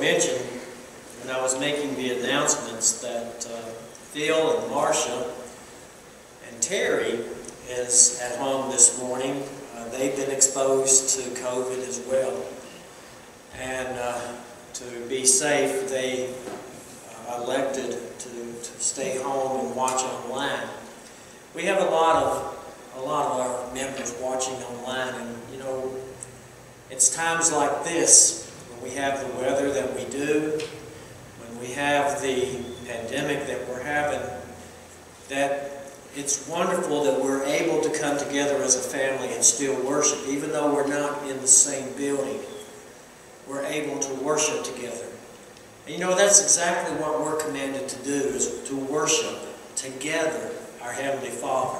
mention when I was making the announcements that uh, Phil and Marcia and Terry is at home this morning. Uh, they've been exposed to COVID as well. And uh, to be safe, they uh, elected to, to stay home and watch online. We have a lot of a lot of our members watching online, and you know, it's times like this we have the weather that we do, when we have the pandemic that we're having, that it's wonderful that we're able to come together as a family and still worship, even though we're not in the same building. We're able to worship together. And you know, that's exactly what we're commanded to do, is to worship together our Heavenly Father.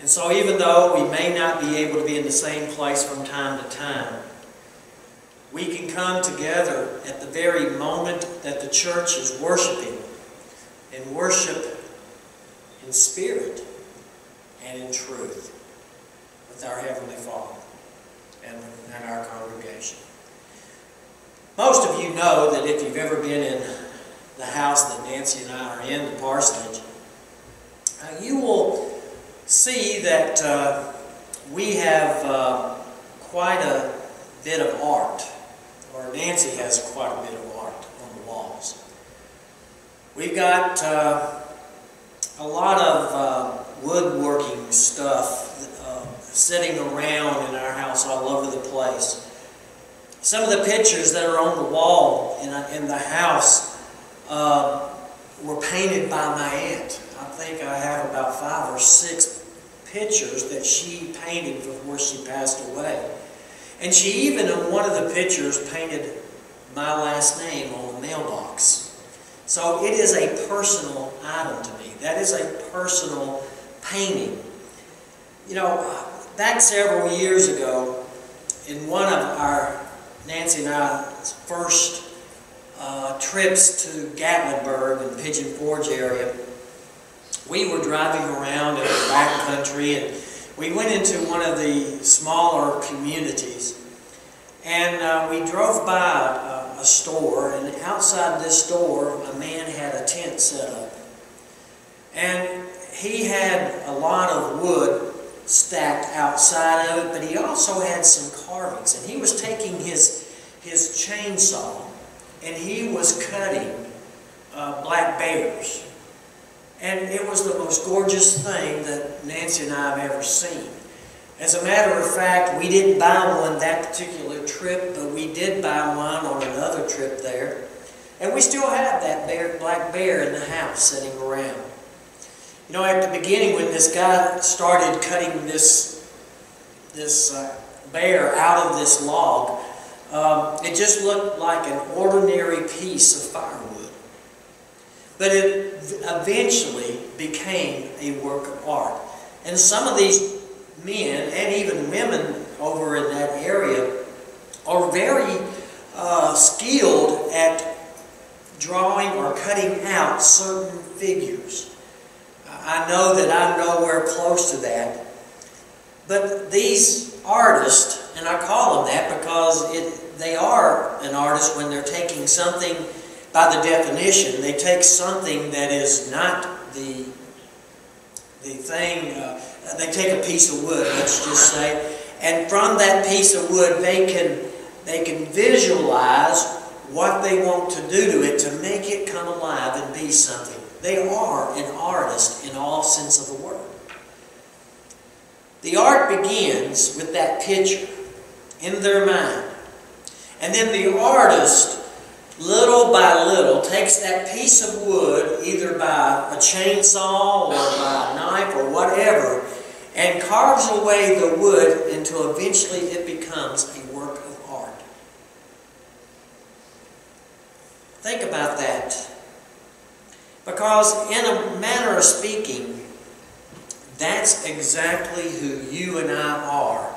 And so even though we may not be able to be in the same place from time to time, we can come together at the very moment that the church is worshiping and worship in spirit and in truth with our Heavenly Father and, and our congregation. Most of you know that if you've ever been in the house that Nancy and I are in, the parsonage, uh, you will see that uh, we have uh, quite a bit of art, Nancy has quite a bit of art on the walls. We've got uh, a lot of uh, woodworking stuff uh, sitting around in our house all over the place. Some of the pictures that are on the wall in, a, in the house uh, were painted by my aunt. I think I have about five or six pictures that she painted before she passed away. And she even, in one of the pictures, painted my last name on the mailbox. So it is a personal item to me. That is a personal painting. You know, back several years ago, in one of our, Nancy and I's first uh, trips to Gatlinburg and Pigeon Forge area, we were driving around in the back country and we went into one of the smaller communities and uh, we drove by uh, a store and outside this store a man had a tent set up. And he had a lot of wood stacked outside of it but he also had some carvings and he was taking his his chainsaw and he was cutting uh, black bears and it was the most gorgeous thing that Nancy and I have ever seen. As a matter of fact, we didn't buy one that particular trip, but we did buy one on another trip there. And we still have that bear, black bear in the house sitting around. You know, at the beginning when this guy started cutting this, this uh, bear out of this log, um, it just looked like an ordinary piece of firewood. But it eventually became a work of art. And some of these men and even women over in that area are very uh, skilled at drawing or cutting out certain figures. I know that I'm nowhere close to that. But these artists, and I call them that because it, they are an artist when they're taking something by the definition, they take something that is not the, the thing, uh, they take a piece of wood, let's just say, and from that piece of wood they can, they can visualize what they want to do to it to make it come alive and be something. They are an artist in all sense of the word. The art begins with that picture in their mind. And then the artist little by little, takes that piece of wood, either by a chainsaw or by a knife or whatever, and carves away the wood until eventually it becomes a work of art. Think about that. Because, in a manner of speaking, that's exactly who you and I are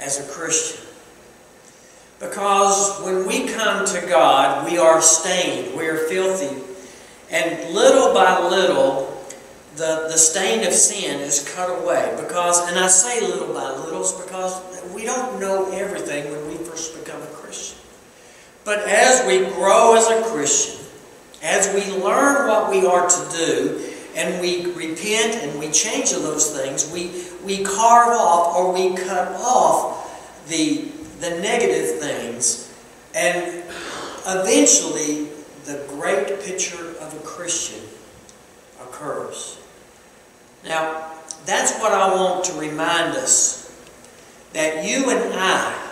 as a Christian. Because when we come to God, we are stained, we are filthy. And little by little, the, the stain of sin is cut away. Because, and I say little by little, because we don't know everything when we first become a Christian. But as we grow as a Christian, as we learn what we are to do, and we repent and we change those things, we, we carve off or we cut off the, the negative things, and eventually the great picture of a Christian occurs. Now, that's what I want to remind us that you and I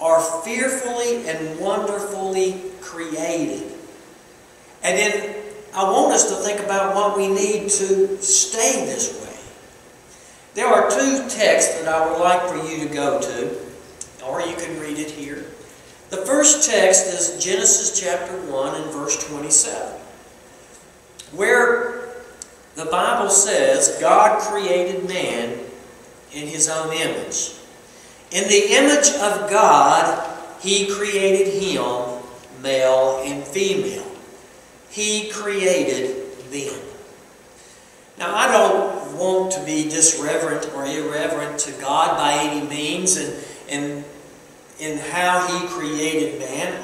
are fearfully and wonderfully created. And then I want us to think about what we need to stay this way. There are two texts that I would like for you to go to, or you can read it here. The first text is Genesis chapter 1 and verse 27, where the Bible says God created man in his own image. In the image of God, he created him, male and female. He created them. Now, I don't want to be disreverent or irreverent to God by any means and, and in how He created man.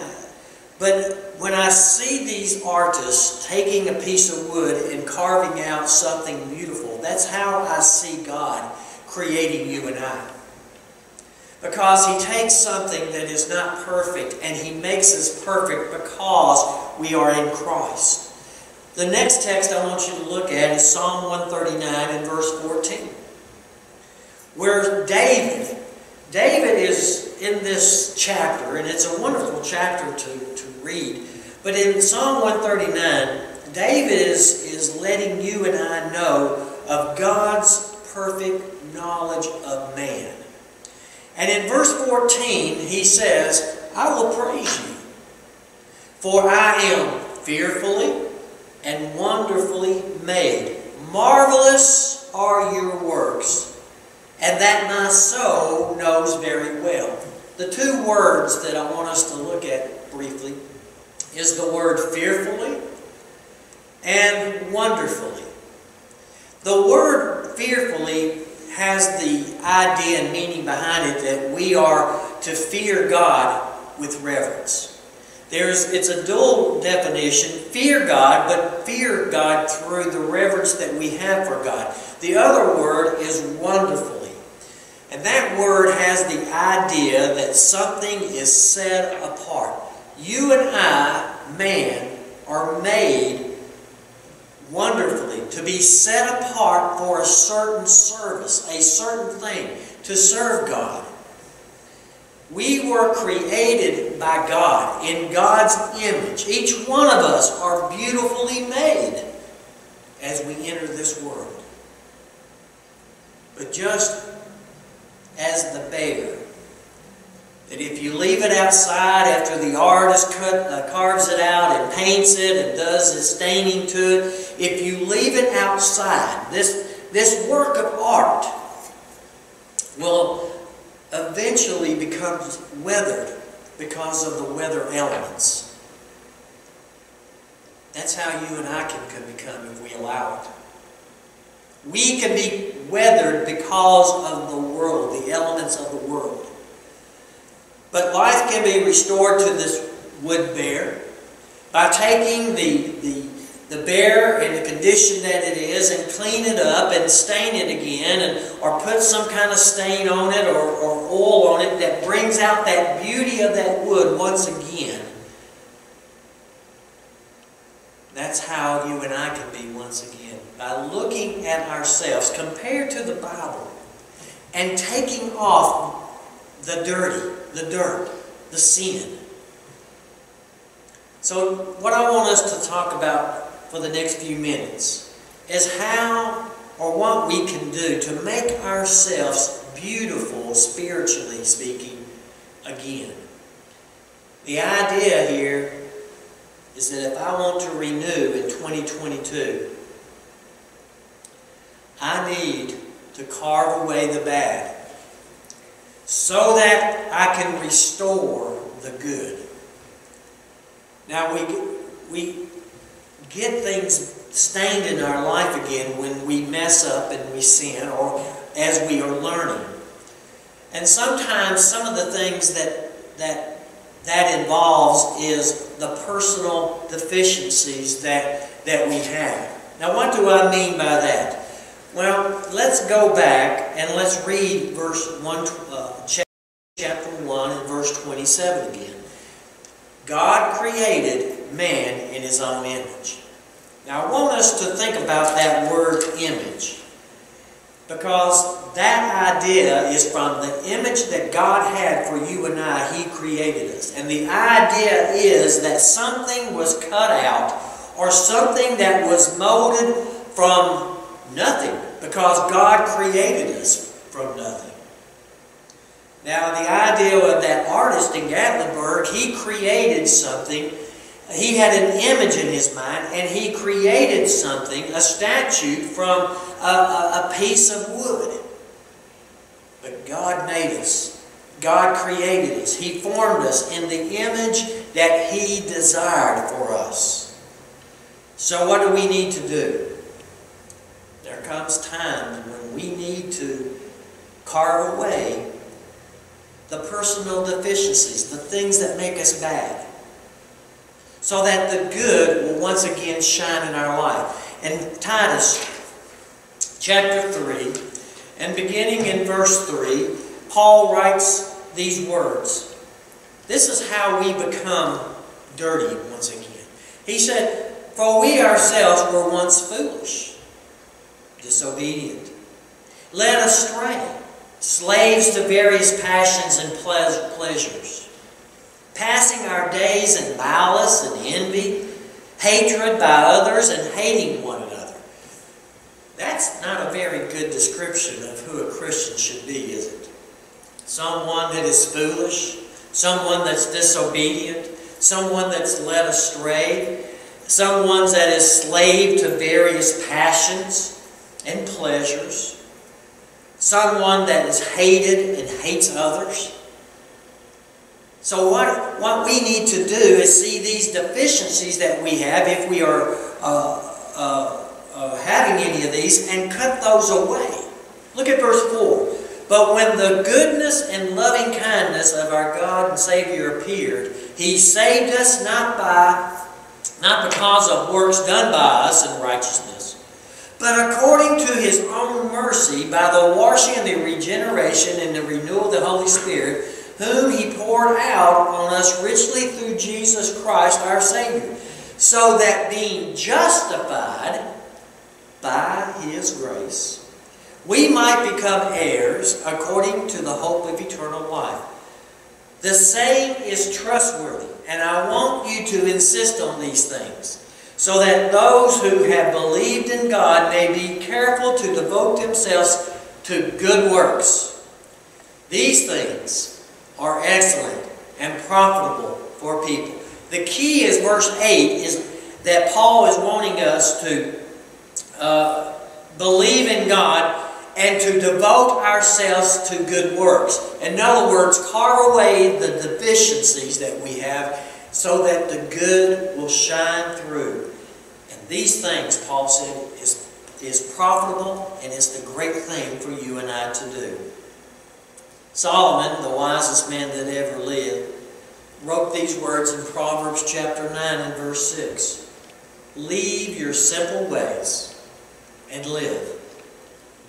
But when I see these artists taking a piece of wood and carving out something beautiful, that's how I see God creating you and I. Because He takes something that is not perfect and He makes us perfect because we are in Christ. The next text I want you to look at is Psalm 139 and verse 14. Where David, David is in this chapter, and it's a wonderful chapter to, to read. But in Psalm 139, David is, is letting you and I know of God's perfect knowledge of man. And in verse 14, he says, I will praise you, for I am fearfully and wonderfully made. Marvelous are your works, and that my soul knows very well. The two words that I want us to look at briefly is the word fearfully and wonderfully. The word fearfully has the idea and meaning behind it that we are to fear God with reverence. There's, it's a dual definition. Fear God, but fear God through the reverence that we have for God. The other word is wonderfully. And that word has the idea that something is set apart. You and I, man, are made wonderfully to be set apart for a certain service, a certain thing, to serve God. We were created by God in God's image. Each one of us are beautifully made as we enter this world. But just as the bear, that if you leave it outside after the artist cut, uh, carves it out and paints it and does his staining to it, if you leave it outside, this, this work of art will eventually become weathered because of the weather elements. That's how you and I can, become if we allow it. We can be weathered because of the world, the elements of the world. But life can be restored to this wood bear by taking the, the the bear in the condition that it is and clean it up and stain it again and or put some kind of stain on it or, or oil on it that brings out that beauty of that wood once again. That's how you and I can be once again. By looking at ourselves compared to the Bible and taking off the dirty, the dirt, the sin. So what I want us to talk about for the next few minutes is how or what we can do to make ourselves beautiful, spiritually speaking, again. The idea here is that if I want to renew in 2022, I need to carve away the bad so that I can restore the good. Now, we, we get things stained in our life again when we mess up and we sin or as we are learning. And sometimes some of the things that, that that involves is the personal deficiencies that, that we have. Now, what do I mean by that? Well, let's go back and let's read verse 1, uh, chapter 1 and verse 27 again. God created man in his own image. Now, I want us to think about that word image because that idea is from the image that God had for you and I, He created us. And the idea is that something was cut out or something that was molded from nothing because God created us from nothing. Now, the idea of that artist in Gatlinburg, he created something. He had an image in his mind, and he created something, a statue, from a, a, a piece of wood. But God made us. God created us. He formed us in the image that He desired for us. So what do we need to do? There comes times when we need to carve away the personal deficiencies, the things that make us bad, so that the good will once again shine in our life. And Titus chapter 3, and beginning in verse 3, Paul writes these words. This is how we become dirty once again. He said, For we ourselves were once foolish, disobedient, led astray slaves to various passions and pleasures, passing our days in malice and envy, hatred by others, and hating one. That's not a very good description of who a Christian should be, is it? Someone that is foolish, someone that's disobedient, someone that's led astray, someone that is slave to various passions and pleasures someone that is hated and hates others. So what, what we need to do is see these deficiencies that we have, if we are uh, uh, uh, having any of these, and cut those away. Look at verse 4. But when the goodness and loving kindness of our God and Savior appeared, He saved us not by not because of works done by us in righteousness, but according to his own mercy, by the washing and the regeneration and the renewal of the Holy Spirit, whom he poured out on us richly through Jesus Christ our Savior, so that being justified by his grace, we might become heirs according to the hope of eternal life. The saying is trustworthy, and I want you to insist on these things so that those who have believed in God may be careful to devote themselves to good works. These things are excellent and profitable for people. The key is verse 8 is that Paul is wanting us to uh, believe in God and to devote ourselves to good works. In other words, carve away the deficiencies that we have so that the good will shine through. And these things, Paul said, is, is profitable and it's the great thing for you and I to do. Solomon, the wisest man that ever lived, wrote these words in Proverbs chapter 9 and verse 6. Leave your simple ways and live.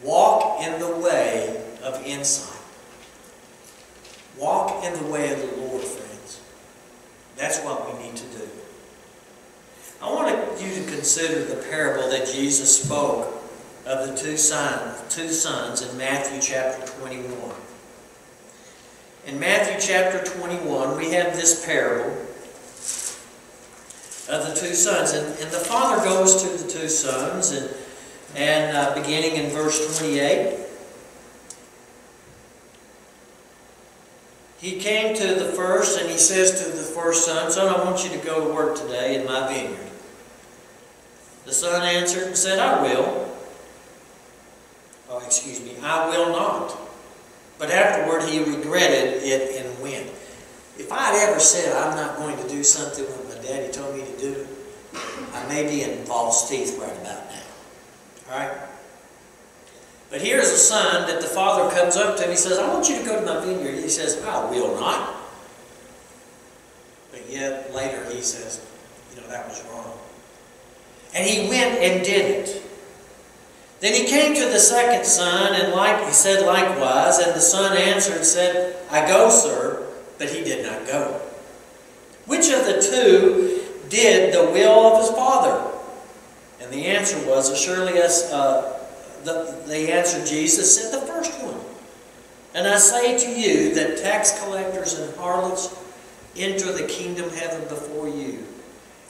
Walk in the way of insight. Walk in the way of the Lord, friends. That's what we need to do. I want you to consider the parable that Jesus spoke of the two, son, two sons in Matthew chapter 21. In Matthew chapter 21, we have this parable of the two sons. And, and the father goes to the two sons, and, and uh, beginning in verse 28, he came to the first and he says to the first son, Son, I want you to go to work today in my vineyard. The son answered and said, I will. Oh, excuse me, I will not. But afterward he regretted it and went. If I had ever said I'm not going to do something when my daddy told me to do, it, I may be in false teeth right about. Right? But here's a son that the father comes up to him. He says, I want you to go to my vineyard. He says, I will not. But yet later he says, you know, that was wrong. And he went and did it. Then he came to the second son, and like he said likewise, and the son answered and said, I go, sir, but he did not go. Which of the two did the will of his father? And the answer was, surely as uh, the, the answer Jesus said, the first one. And I say to you that tax collectors and harlots enter the kingdom heaven before you.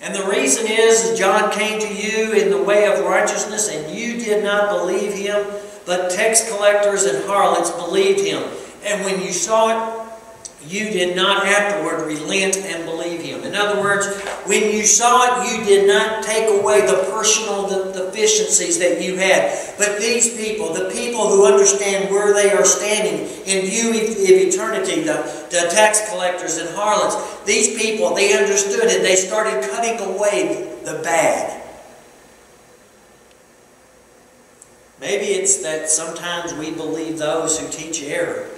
And the reason is, John came to you in the way of righteousness, and you did not believe him, but tax collectors and harlots believed him. And when you saw it, you did not afterward relent and believe In other words, when you saw it, you did not take away the personal deficiencies that you had. But these people, the people who understand where they are standing in view of eternity, the, the tax collectors and harlots, these people, they understood it. They started cutting away the bad. Maybe it's that sometimes we believe those who teach error.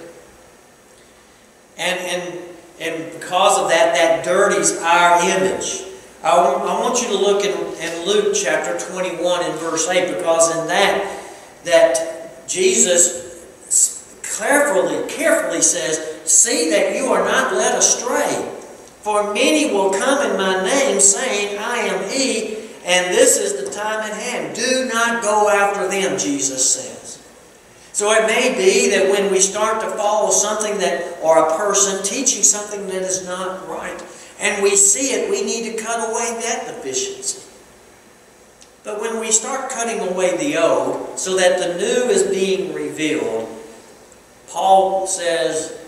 And, and, and because of that, that dirties our image. I want you to look in, in Luke chapter 21 and verse 8 because in that, that Jesus carefully, carefully says, See that you are not led astray. For many will come in my name, saying, I am he, and this is the time at hand. Do not go after them, Jesus said. So it may be that when we start to follow something that, or a person teaching something that is not right, and we see it, we need to cut away that deficiency. But when we start cutting away the old, so that the new is being revealed, Paul says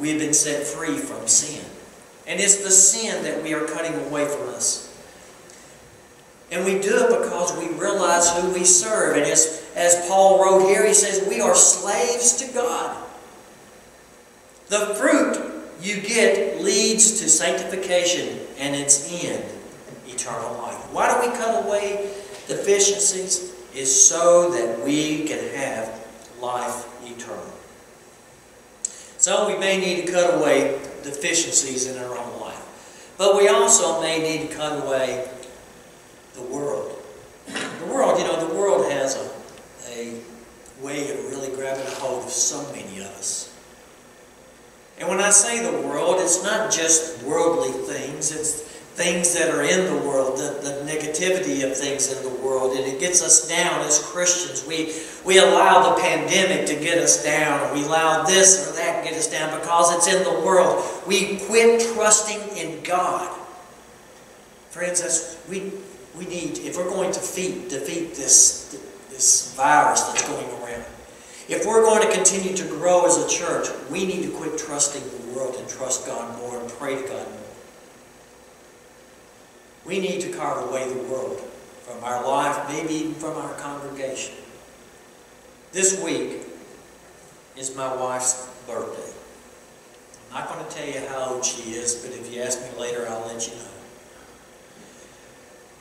we've been set free from sin. And it's the sin that we are cutting away from us. And we do it because we realize who we serve. And as, as Paul wrote here, he says, we are slaves to God. The fruit you get leads to sanctification and its end, eternal life. Why do we cut away deficiencies? Is so that we can have life eternal. So we may need to cut away deficiencies in our own life. But we also may need to cut away the world. The world, you know, the world has a, a way of really grabbing a hold of so many of us. And when I say the world, it's not just worldly things, it's things that are in the world, the, the negativity of things in the world, and it gets us down as Christians. We, we allow the pandemic to get us down, we allow this or that to get us down because it's in the world. We quit trusting in God. Friends, that's, we, we need, if we're going to defeat, defeat this, this virus that's going around, if we're going to continue to grow as a church, we need to quit trusting the world and trust God more and pray to God more. We need to carve away the world from our life, maybe even from our congregation. This week is my wife's birthday. I'm not going to tell you how old she is, but if you ask me later, I'll let you know.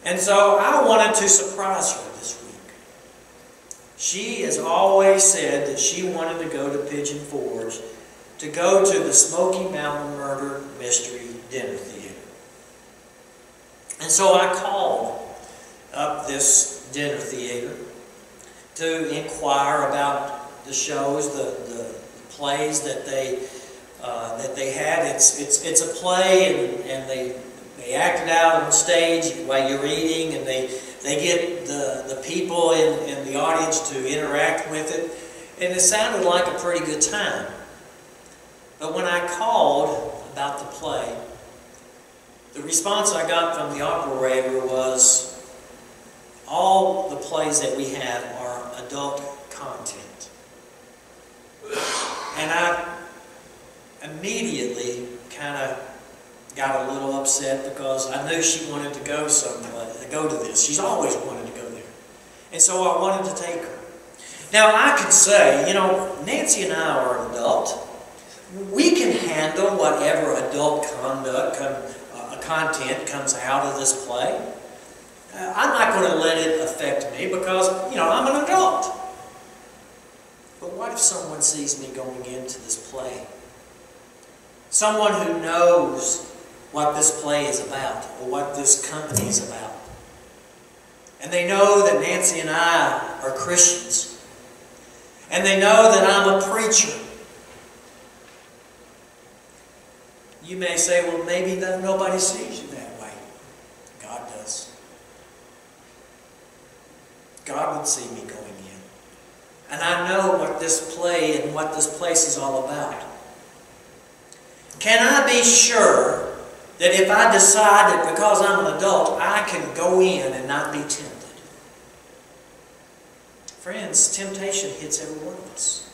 And so I wanted to surprise her. She has always said that she wanted to go to Pigeon Forge to go to the Smoky Mountain Murder Mystery Dinner Theater. And so I called up this dinner theater to inquire about the shows, the, the plays that they uh, that they had. It's it's it's a play, and, and they they act it out on stage while you're eating, and they, they get the, the people in, in the audience to interact with it. And it sounded like a pretty good time. But when I called about the play, the response I got from the operator was, all the plays that we have are adult content. And I immediately kind of got a little upset because I knew she wanted to go somewhere, to go to this. She's always wanted to go there. And so I wanted to take her. Now I could say, you know, Nancy and I are an adult. We can handle whatever adult conduct, uh, content comes out of this play. Uh, I'm not going to let it affect me because, you know, I'm an adult. But what if someone sees me going into this play? Someone who knows what this play is about or what this company is about. And they know that Nancy and I are Christians. And they know that I'm a preacher. You may say, well, maybe nobody sees you that way. God does. God would see me going in. And I know what this play and what this place is all about. Can I be sure that if I decide that because I'm an adult, I can go in and not be tempted? Friends, temptation hits every one of us.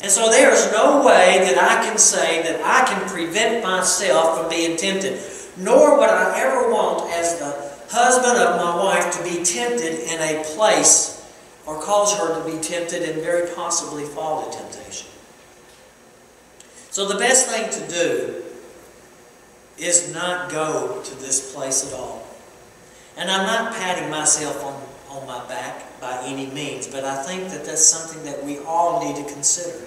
And so there is no way that I can say that I can prevent myself from being tempted. Nor would I ever want, as the husband of my wife, to be tempted in a place or cause her to be tempted and very possibly fall to temptation. So the best thing to do is not go to this place at all. And I'm not patting myself on, on my back by any means, but I think that that's something that we all need to consider.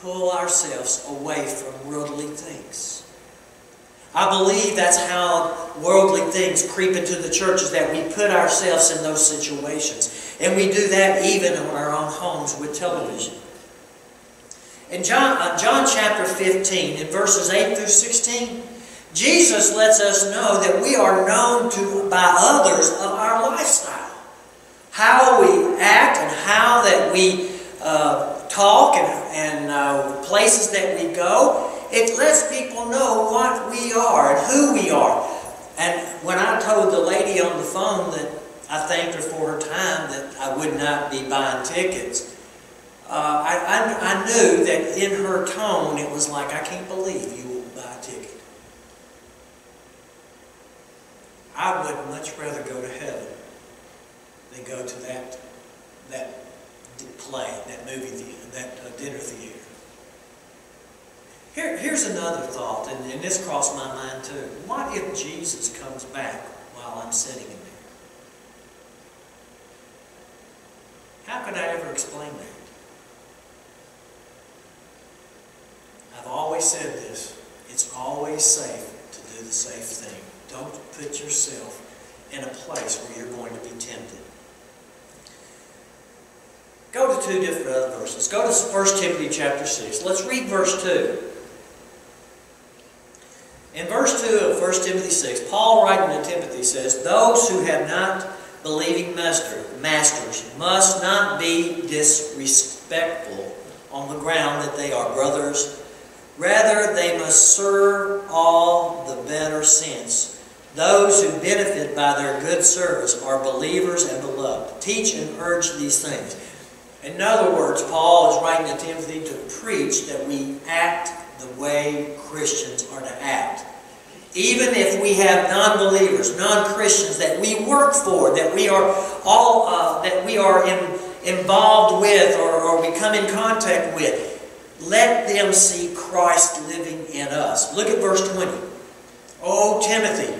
Pull ourselves away from worldly things. I believe that's how worldly things creep into the churches, that we put ourselves in those situations. And we do that even in our own homes with television. In John, uh, John chapter 15, in verses 8 through 16, Jesus lets us know that we are known to by others of our lifestyle. How we act and how that we uh, talk and, and uh, places that we go. It lets people know what we are and who we are. And when I told the lady on the phone that I thanked her for her time that I would not be buying tickets, uh, I, I, I knew that in her tone it was like, I can't believe you I would much rather go to heaven than go to that, that play, that movie theater, that uh, dinner theater. Here, here's another thought, and, and this crossed my mind too. What if Jesus comes back while I'm sitting in there? How could I ever explain that? I've always said this. It's always safe to do the safe thing. Don't put yourself in a place where you're going to be tempted. Go to two different other verses. Go to 1 Timothy chapter 6. Let's read verse 2. In verse 2 of 1 Timothy 6, Paul writing to Timothy says, Those who have not believing master, masters must not be disrespectful on the ground that they are brothers. Rather, they must serve all the better sense those who benefit by their good service are believers and beloved. Teach and urge these things. In other words, Paul is writing to Timothy to preach that we act the way Christians are to act. Even if we have non-believers, non-Christians that we work for, that we are all uh, that we are in, involved with or, or we come in contact with, let them see Christ living in us. Look at verse 20. Oh, Timothy,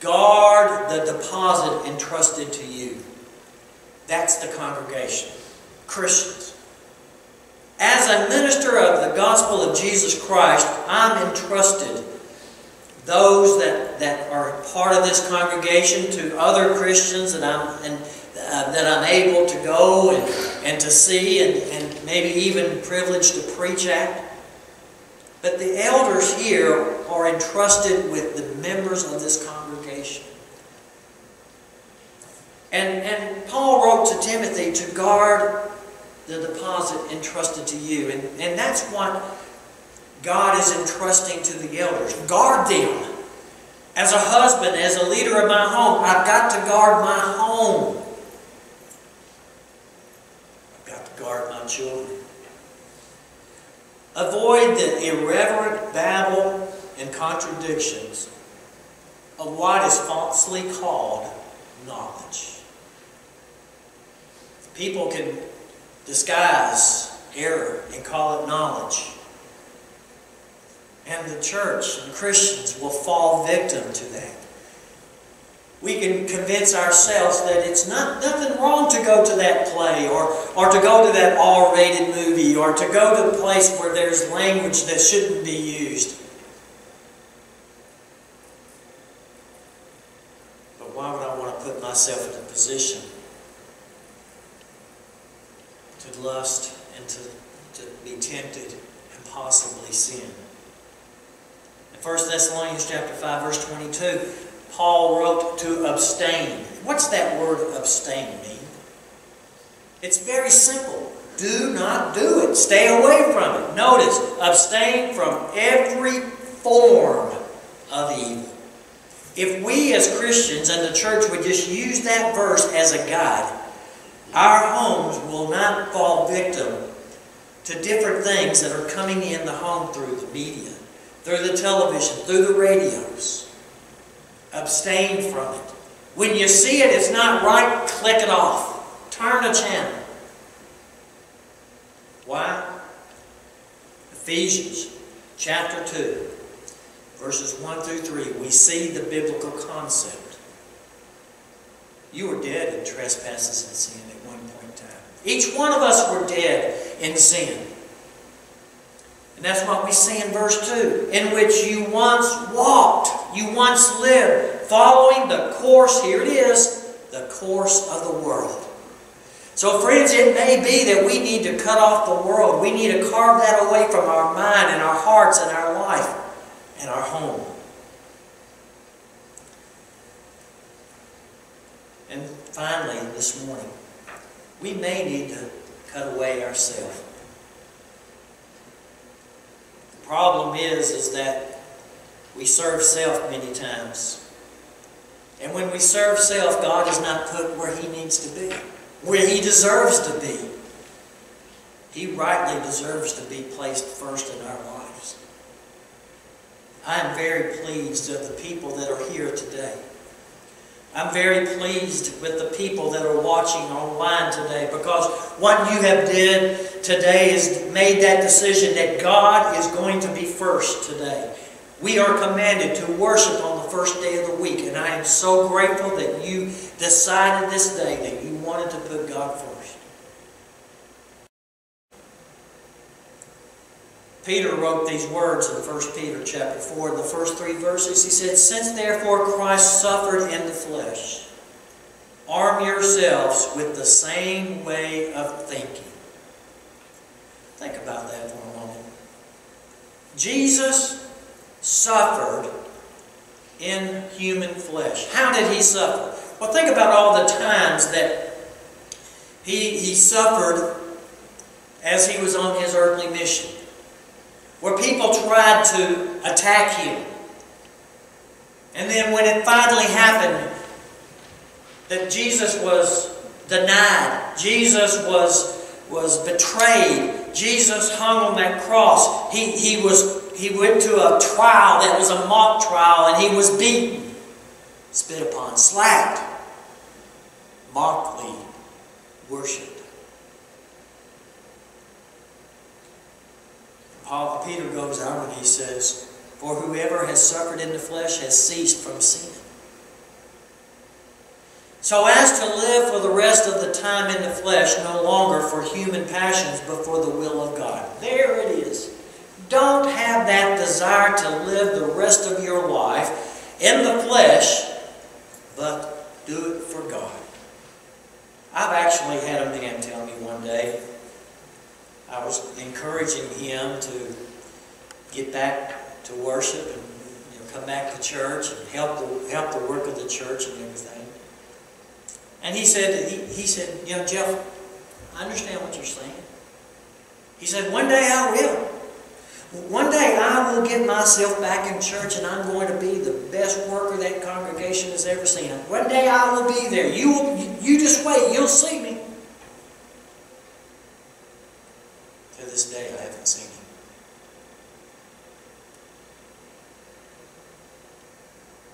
Guard the deposit entrusted to you. That's the congregation. Christians. As a minister of the gospel of Jesus Christ, I'm entrusted those that, that are part of this congregation to other Christians that I'm, and, uh, that I'm able to go and, and to see and, and maybe even privileged to preach at. But the elders here are entrusted with the members of this congregation. And, and Paul wrote to Timothy to guard the deposit entrusted to you. And, and that's what God is entrusting to the elders. Guard them. As a husband, as a leader of my home, I've got to guard my home. I've got to guard my children. Avoid the irreverent babble and contradictions of what is falsely called knowledge. People can disguise error and call it knowledge. And the church and Christians will fall victim to that. we can convince ourselves that it's not nothing wrong to go to that play or, or to go to that R-rated movie or to go to a place where there's language that shouldn't be used. But why would I want to put myself in a position lust and to, to be tempted and possibly sin? In 1 Thessalonians chapter 5, verse 22, Paul wrote to abstain. What's that word abstain mean? It's very simple. Do not do it. Stay away from it. Notice, abstain from every form of evil. If we as Christians and the church would just use that verse as a guide, our homes will not fall victim to different things that are coming in the home through the media, through the television, through the radios. Abstain from it. When you see it, it's not right, click it off. Turn the channel. Why? Ephesians chapter 2, verses 1 through 3, we see the biblical concept. You were dead in trespasses and sin at one point in time. Each one of us were dead in sin. And that's what we see in verse 2, in which you once walked, you once lived, following the course, here it is, the course of the world. So, friends, it may be that we need to cut off the world. We need to carve that away from our mind and our hearts and our life and our home. And finally, this morning, we may need to cut away ourselves. The problem is, is that we serve self many times. And when we serve self, God is not put where He needs to be, where He deserves to be. He rightly deserves to be placed first in our lives. I am very pleased of the people that are here today. I'm very pleased with the people that are watching online today because what you have did today is made that decision that God is going to be first today. We are commanded to worship on the first day of the week, and I am so grateful that you decided this day that you wanted to put God first. Peter wrote these words in 1 Peter chapter 4, the first three verses. He said, Since therefore Christ suffered in the flesh, arm yourselves with the same way of thinking. Think about that for a moment. Jesus suffered in human flesh. How did he suffer? Well, think about all the times that he, he suffered as he was on his earthly mission, where people tried to attack him. And then when it finally happened, that Jesus was denied, Jesus was, was betrayed, Jesus hung on that cross, he, he was he went to a trial that was a mock trial and he was beaten, spit upon, slapped, mockly worshipped. Paul Peter goes on and he says, For whoever has suffered in the flesh has ceased from sin. So as to live for the rest of the time in the flesh, no longer for human passions, but for the will of God. There it is. Don't have that desire to live the rest of your life in the flesh, but do it for God. I've actually had a man tell me one day, I was encouraging him to get back to worship and you know, come back to church and help the, help the work of the church and everything. And he said, he, he said, you know, Jeff, I understand what you're saying. He said, one day I will. One day I will get myself back in church and I'm going to be the best worker that congregation has ever seen. One day I will be there. You, will, you just wait. You'll see me. To this day I haven't seen him.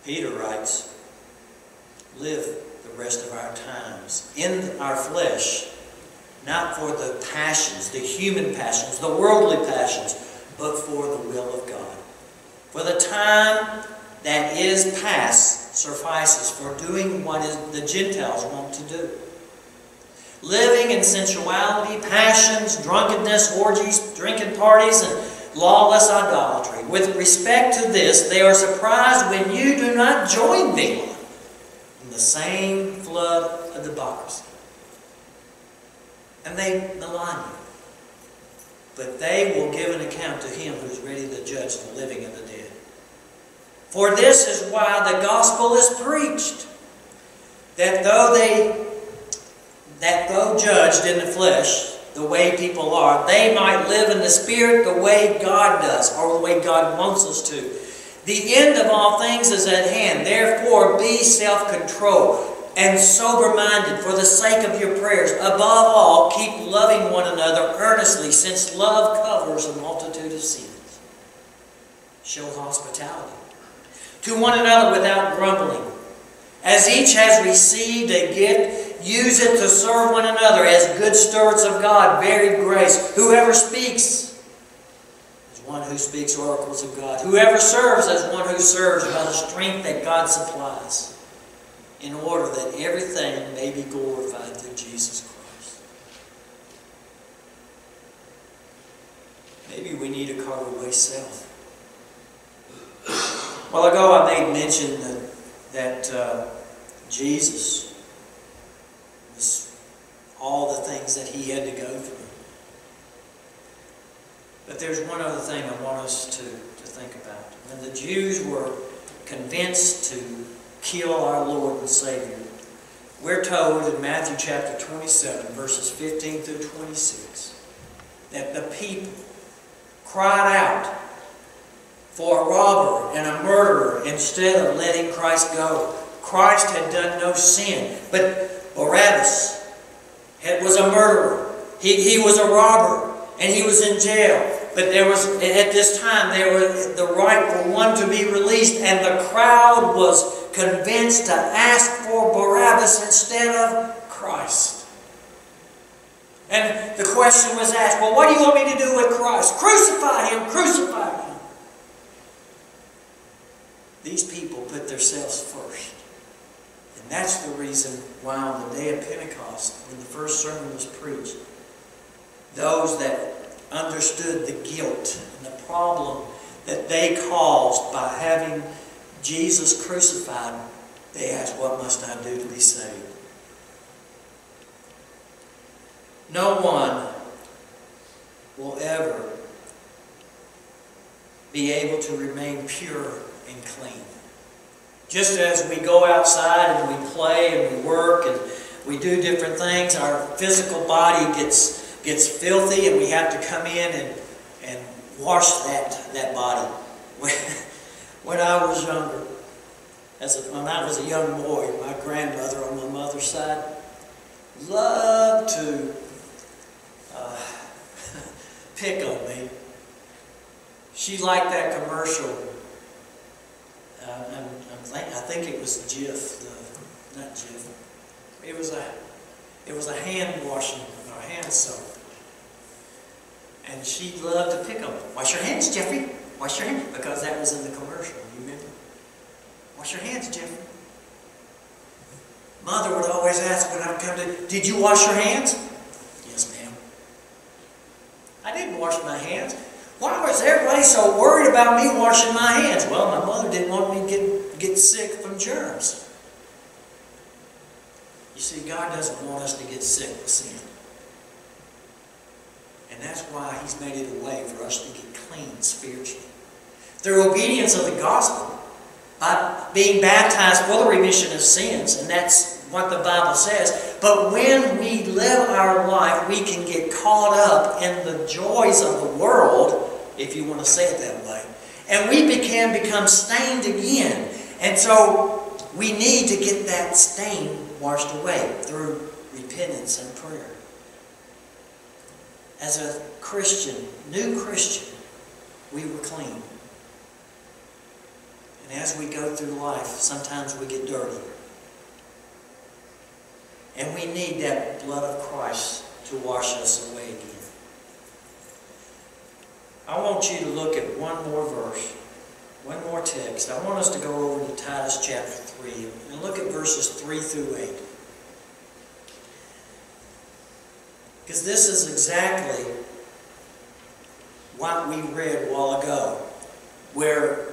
Peter writes, live the rest of our times in our flesh, not for the passions, the human passions, the worldly passions, but for the will of God. For the time that is past suffices for doing what the Gentiles want to do. Living in sensuality, passions, drunkenness, orgies, drinking parties, and lawless idolatry. With respect to this, they are surprised when you do not join them the same flood of hypocrisy. And they malign you. But they will give an account to him who is ready to judge the living and the dead. For this is why the gospel is preached, that though they that though judged in the flesh, the way people are, they might live in the Spirit the way God does, or the way God wants us to. The end of all things is at hand. Therefore, be self-controlled and sober-minded for the sake of your prayers. Above all, keep loving one another earnestly, since love covers a multitude of sins. Show hospitality to one another without grumbling. As each has received a gift, use it to serve one another as good stewards of God, varied grace. Whoever speaks one who speaks oracles of God. Whoever serves as one who serves by the strength that God supplies, in order that everything may be glorified through Jesus Christ. Maybe we need to cut away self. Well ago I made mention that, that uh, Jesus was all the things that he had to go through. But there's one other thing I want us to, to think about. When the Jews were convinced to kill our Lord and Savior, we're told in Matthew chapter 27, verses 15 through 26, that the people cried out for a robber and a murderer instead of letting Christ go. Christ had done no sin. But Barabbas was a murderer. He, he was a robber. And he was in jail. But there was, at this time, there was the right for one to be released. And the crowd was convinced to ask for Barabbas instead of Christ. And the question was asked, well, what do you want me to do with Christ? Crucify him, crucify him. These people put themselves first. And that's the reason why on the day of Pentecost, when the first sermon was preached, those that understood the guilt and the problem that they caused by having Jesus crucified, they asked, What must I do to be saved? No one will ever be able to remain pure and clean. Just as we go outside and we play and we work and we do different things, our physical body gets, gets filthy and we have to come in and, and wash that, that body. When, when I was younger, as a, when I was a young boy, my grandmother on my mother's side loved to uh, pick on me. She liked that commercial uh, I'm, I'm think, I think it was Jif, the, not Jif. It was a, it was a hand washing or hand soap. And she loved to pick them. Wash your hands, Jeffrey. Wash your hands. Because that was in the commercial, you remember? Wash your hands, Jeffrey. Mother would always ask when I would come to, did you wash your hands? Yes, ma'am. I didn't wash my hands. Why was everybody so worried about me washing my hands? Well, my mother didn't want me to get, get sick from germs. You see, God doesn't want us to get sick with sin. And that's why He's made it a way for us to get clean spiritually. Through obedience of the gospel, by being baptized for the remission of sins, and that's what the Bible says. But when we live our life, we can get caught up in the joys of the world if you want to say it that way. And we can become stained again. And so we need to get that stain washed away through repentance and prayer. As a Christian, new Christian, we were clean. And as we go through life, sometimes we get dirty. And we need that blood of Christ to wash us away again. I want you to look at one more verse one more text. I want us to go over to Titus chapter 3 and look at verses 3 through 8. Because this is exactly what we read a while ago, where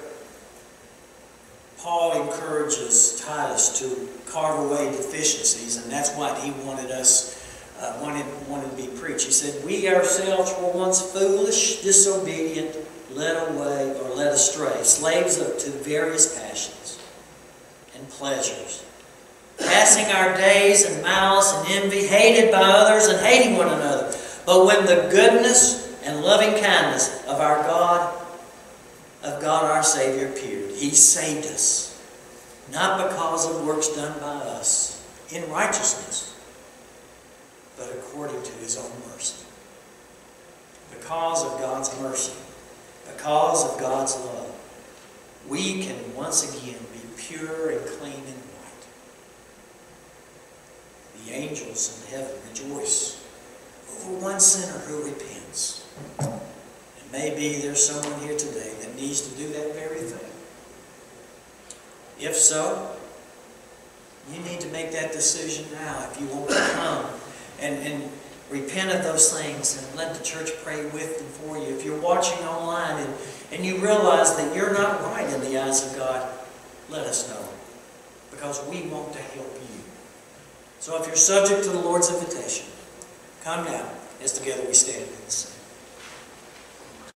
Paul encourages Titus to carve away deficiencies, and that's what he wanted us, uh, wanted, wanted to be preached. He said, We ourselves were once foolish, disobedient, led away, or led astray, slaves of, to various passions and pleasures, passing our days in malice and envy, hated by others and hating one another. But when the goodness and loving kindness of our God, of God our Savior appeared, He saved us not because of works done by us in righteousness, but according to his own mercy. Because of God's mercy, because of God's love, we can once again be pure and clean. The angels in heaven rejoice over one sinner who repents. And maybe there's someone here today that needs to do that very thing. If so, you need to make that decision now if you want to come and, and repent of those things and let the church pray with and for you. If you're watching online and, and you realize that you're not right in the eyes of God, let us know because we want to help you. So if you're subject to the Lord's invitation, come now as together we stand and sing.